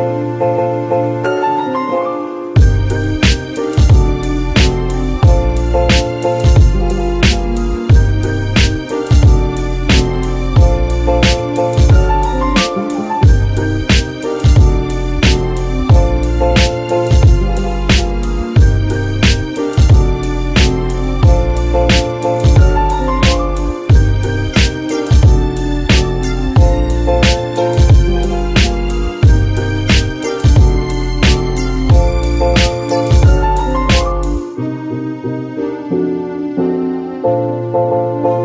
Música Música